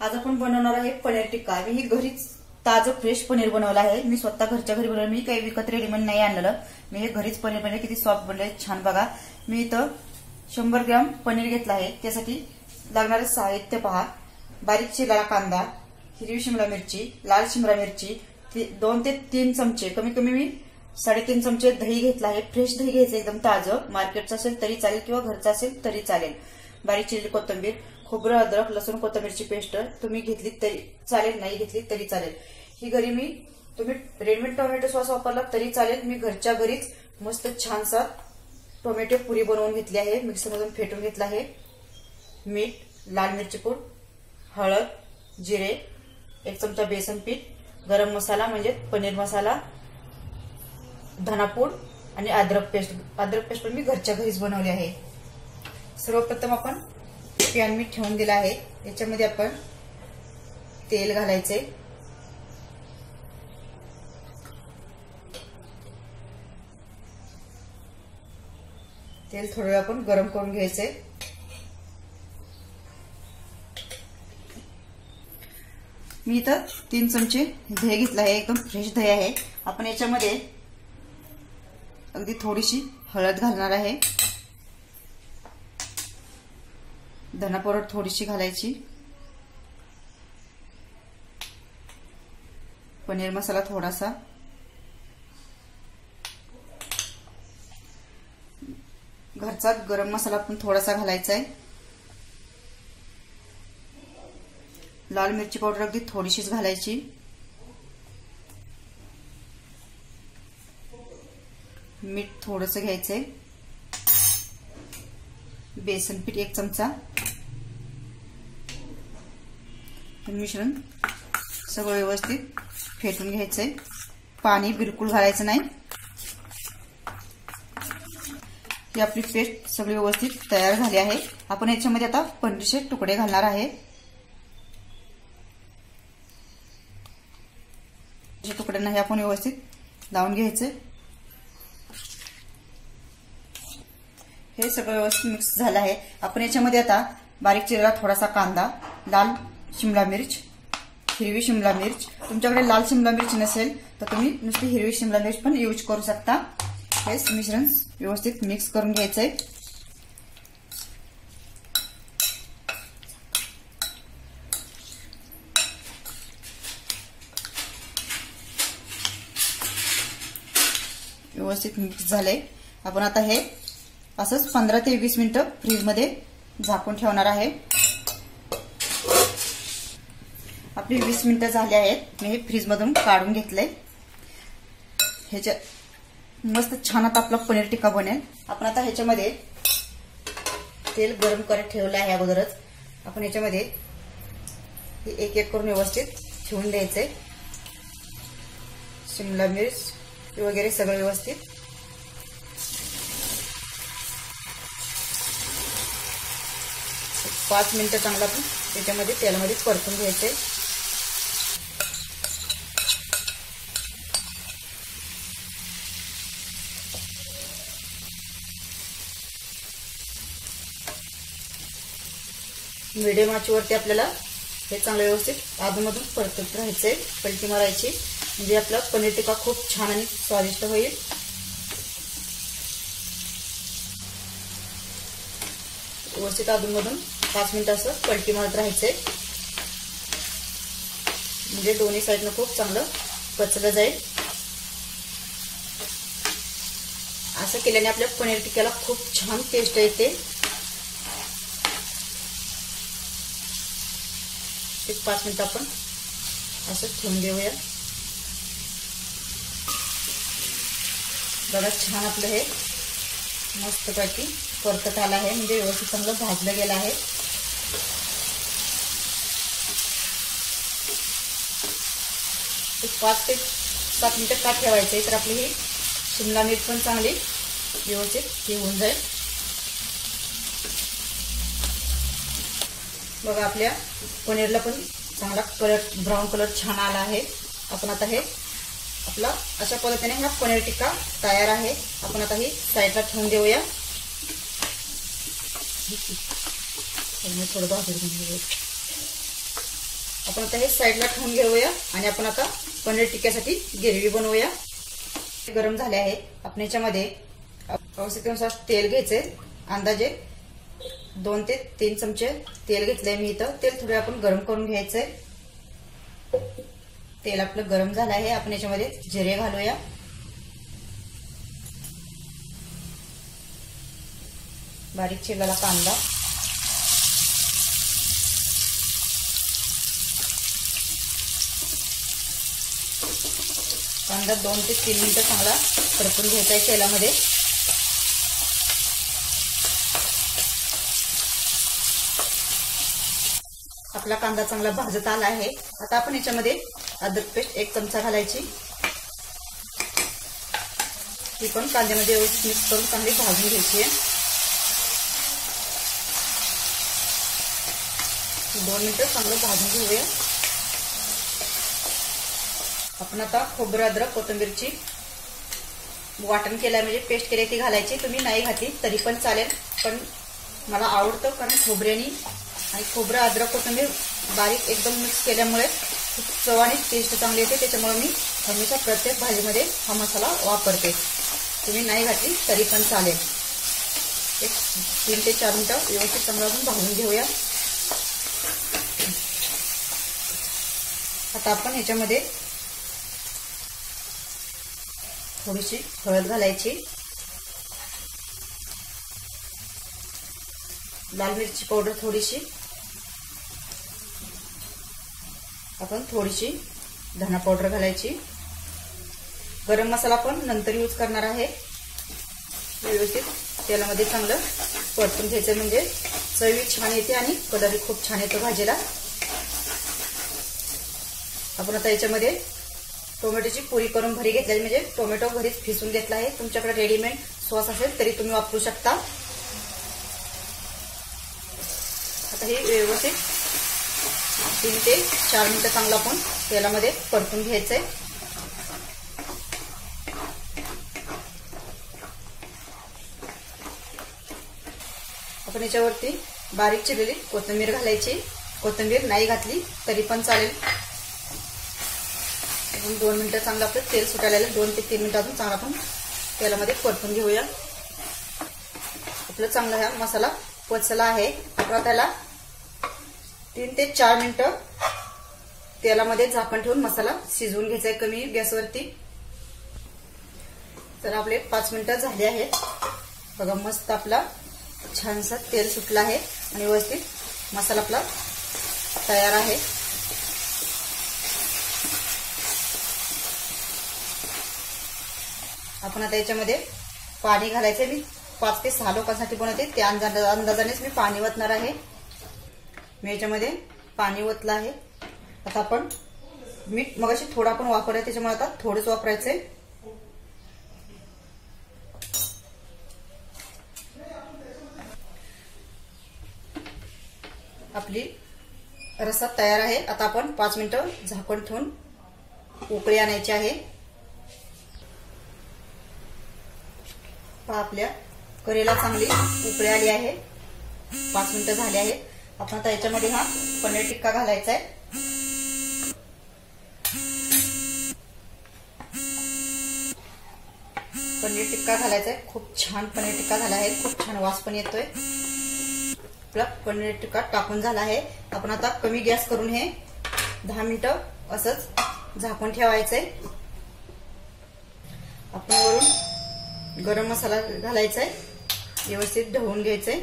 आज आपण बनवणार आहे पनीर टिक्का. मी ही घरीच ताजं फ्रेश पनीर बनवलं आहे. मी स्वतः घरच्या घरी बनवलं. मी काही विकत रेडीमेड नाही आणलेलं. मी हे घरीच पनीर बनले किती सॉफ्ट बनले छान बघा. मी इथं शंभर ग्रॅम पनीर घेतलं आहे. त्यासाठी लागणारं साहित्य पहा. बारीक चिरलेला कांदा हिरवी शिमला मिरची लाल शिमला मिरची ती- दोन ते तीन चमचे. कमी कमी मी साडेतीन चमचे दही घेतला आहे. फ्रेश दही घ्यायचं एकदम ताजं. मार्केटचं असेल तरी चालेल किंवा घरचं असेल तरी चालेल. बारीक चिरली कोथिंबीर खोबरं अद्रक लसूण कोथंबीरची पेस्ट तुम्ही घेतली तरी चालेल नाही घेतली तरी चालेल. ही घरी मी तुम्ही रेडीमेड टोमॅटो सॉस वापरला तरी चालेल. मी घरच्या घरीच मस्त छानसा टोमॅटो पुरी बनवून घेतली आहे. मिक्सरमधून फेटून घेतला आहे. मीठ लाल मिरची पूड हळद जिरे एक चमचा बेसन पीठ गरम मसाला म्हणजे पनीर मसाला धनापूड आणि अद्रक पेस्ट. अद्रक पेस्ट पण मी घरच्या घरीच बनवली आहे. सर्वप्रथम आपण पॅन मी ठेवून दिला आहे. याच्यामध्ये आपण तेल घालायचे तेल थोडं वेळ आपण गरम करून घ्यायचे मी इथं तीन चमचे दही घेतला आहे. एकदम फ्रेश दही आहे. आपण याच्यामध्ये अगदी थोडीशी हळद घालणार आहे. धना पावडर थोडीशी घालायची. पनीर मसाला थोडासा. घरचा गरम मसाला पण थोडासा घालायचा आहे. लाल मिरची पावडर अगदी थोडीशीच घालायची. मीठ थोडस घ्यायचंय. बेसन पीठ एक चमचा. मिश्रण सगळं व्यवस्थित फेटून घ्यायचंय. पाणी बिलकुल घालायचं नाही. ही आपली पेस्ट सगळी व्यवस्थित तयार झाली आहे. आपण याच्यामध्ये आता पनीरचे तुकडे घालणार आहे. तुकड्यांना हे आपण व्यवस्थित लावून घ्यायचे हे सगळं व्यवस्थित मिक्स झालं आहे. आपण याच्यामध्ये आता बारीक चिरलेला थोडासा कांदा लाल शिमला मिर्च हिरवी शिमला मिर्च. तुमच्याकडे लाल शिमला मिर्च नसेल तर तुम्ही नुसती हिरवी शिमला मिर्च पण यूज करू शकता. हे मिश्रण व्यवस्थित मिक्स करून घ्यायचंय. व्यवस्थित मिक्स झालंय. आपण आता हे असंच पंधरा ते वीस मिनिटं फ्रीजमध्ये झाकून ठेवणार आहे. आपली वीस मिनिटं झाली आहेत. मी हे फ्रीजमधून काढून घेतले ह्याच्या मस्त छान आता आपला पनीर टिक्का बनेल. आपण आता ह्याच्यामध्ये तेल गरम करत ठेवलं आहे अगोदरच. आपण ह्याच्यामध्ये एक एक करून व्यवस्थित ठेवून द्यायचंय. शिमला मिर्च वगैरे सगळं व्यवस्थित. पाच मिनिटं चांगलं आपण त्याच्यामध्ये तेलामध्ये परतून घ्यायचंय. मिडियम आचीवरती आपल्याला हे चांगलं व्यवस्थित आधूमधून परतत राहायचंय. पलटी मारायची. म्हणजे आपला पनीर टिक्का खूप छान आणि स्वादिष्ट होईल. व्यवस्थित अधूनमधून पाच मिनिटं असं पलटी मारत राहायचंय. म्हणजे दोन्ही साईडनं खूप चांगलं पचलं जाईल. असं केल्याने आपल्या पनीर टिक्क्याला खूप छान टेस्ट येते. पाच मिनटं आपण असं ठेवून देऊया. बघा छान आपलं हे मस्तपैकी परतत आलं आहे. म्हणजे व्यवस्थित चांगलं भाजलं गेलं आहे. पाच ते सात मिनिटं का ठेवायचं आहे तर आपली ही शिमला मिरच पण चांगली व्यवस्थित हे होऊन जाईल. बघा आपल्या पनीरला पण चांगला कलर ब्राऊन कलर छान आला आहे. आपण आता हे आपला अशा पद्धतीने हा पनीर टिक्का तयार आहे. आपण आता ही साईडला ठेवून देऊया. थोडं आपण आता हे साईडला ठेवून घेऊया आणि आपण आता पनीर टिक्क्यासाठी गिरवी बनवूया. गरम झाले आहे. आपण याच्यामध्ये आवश्यकतेनुसार तेल घ्यायचे अंदाजे दोन ते तीन चमचे तेल घेतलंय मी इथं. तेल थोडे आपण गरम करून घ्यायचंय. तेल आपलं गरम झालं आहे. आपण याच्यामध्ये जिरे घालूया. बारीक चिरलेला कांदा. कांदा दोन ते तीन मिनिटं चांगला परतून घ्यायचा आहे तेलामध्ये. आपला कांदा चांगला भाजत आला आहे. आता आपण याच्यामध्ये अद्रक पेस्ट एक चमचा घालायची. ती पण कांद्यामध्ये व्यवस्थित मिक्स करून चांगली भाजून घ्यायची आहे. दोन मिनिटं चांगलं भाजून घेऊया. आपण आता खोबरं अद्रक कोथिंबीरची वाटण केलं म्हणजे पेस्ट केली ती घालायची. तुम्ही नाही घातली तरी पण चालेल. पण मला आवडतं कारण खोबऱ्यानी आणि खोबरं अद्रक कोथिंबीर बारीक एकदम मिक्स केल्यामुळे चव आणि टेस्ट चांगली येते. त्याच्यामुळे मी हमेशा प्रत्येक भाजीमध्ये हा मसाला वापरते. तुम्ही नाही घातली तरी पण चालेल. एक तीन ते चार मिनटं व्यवस्थित चांगलं आपण भाजून घेऊया. आता आपण ह्याच्यामध्ये थोडीशी हळद घालायची. लाल मिरची पावडर थोडीशी. आपण थोडीशी धना पावडर घालायची. गरम मसाला पण नंतर यूज करणार आहे. व्यवस्थित तेलामध्ये चांगलं परतून घ्यायचं म्हणजे चवी छान येते आणि कलरही खूप छान येतो भाजीला. आपण आता याच्यामध्ये टोमॅटोची पुरी करून भरी घेतलेली म्हणजे टोमॅटो घरीच फिसून घेतला आहे. तुमच्याकडे रेडीमेड सॉस असेल तरी तुम्ही वापरू शकता. आता हे व्यवस्थित तीन ते चार मिनिटं चांगलं आपण तेलामध्ये परतून घ्यायचंय. आपण याच्यावरती बारीक चिरलेली कोथिंबीर घालायची. कोथिंबीर नाही घातली तरी पण चालेल. आपण दोन मिनिटं चांगलं आपलं तेल सुटायला दोन ते तीन मिनिटं अजून चांगला आपण तेलामध्ये परतून घेऊया. आपलं चांगला हा मसाला पचला आहे. आपण त्याला तीन ते चार मिनिटं तेलामध्ये झाकण ठेवून मसाला शिजवून घ्यायचा आहे. कमी गॅसवरती. तर आपले पाच मिनिटं झाले आहेत. बघा मस्त आपला छानसा तेल सुटला आहे आणि व्यवस्थित मसाला आपला तयार आहे. आपण आता याच्यामध्ये पाणी घालायचं मी पाच ते सहा लोकांसाठी बनवते. त्या अंदाजानेच मी पाणी वतणार आहे. मी याच्यामध्ये पाणी ओतलं आहे. आता आपण मीठ मग अशी थोडं आपण वापरूया त्याच्यामुळे आता थोडंच वापरायचंय. आपली रस्सा तयार आहे. आता आपण पाच मिनिटं झाकण ठेवून उकळी आणायची आहे. आपल्या करेला चांगली उकळी आली आहे. पाच मिनिटं झाली आहे आपण आता याच्यामध्ये हा पनीर टिक्का घालायचा आहे. पनीर टिक्का घालायचा आहे. खूप छान पनीर टिक्का झाला आहे. खूप छान वास पण येतोय. आपला पनीर टिक्का टाकून झाला आहे. आपण आता कमी गॅस करून हे दहा मिनिटं असंच झाकून ठेवायचंय आपण वरून गरम मसाला घालायचा आहे. व्यवस्थित ढवून घ्यायचंय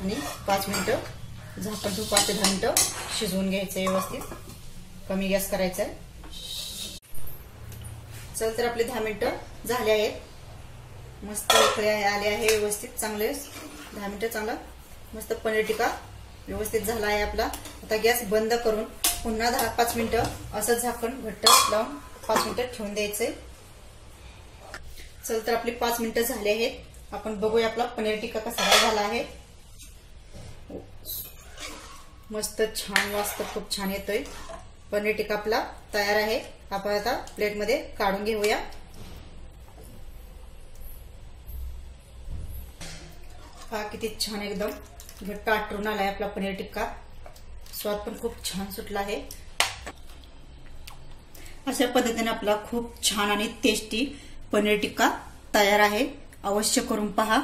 आणि पाच मिनिटं झाकण ठेवून पाच ते दहा मिनिटं शिजवून घ्यायचं व्यवस्थित. कमी गॅस करायचा आहे चल तर आपले दहा मिनिटं झाले आहेत. मस्त उकळे आले आहे व्यवस्थित चांगले. दहा मिनिटं चांगला. मस्त पनीर टिका व्यवस्थित झाला आहे आपला. आता गॅस बंद करून पुन्हा दहा पाच मिनिटं असं झाकण घट्ट लावून पाच मिनिटं ठेवून द्यायचंय. चल तर आपली पाच मिनिटं झाली आहेत. आपण बघूया आपला पनीर टिक्का कसा झाला आहे. मस्त छान वाजत खूप छान येतोय. पनीर टिक्का आपला तयार आहे. आपण आता प्लेटमध्ये काढून घेऊया. हा किती छान एकदम घट्ट आटरून आलाय आपला पनीर टिक्का. स्वाद पण खूप छान सुटला आहे. अशा पद्धतीने आपला खूप छान आणि टेस्टी पनीर टिक्का तयार आहे. अवश्य करून पहा.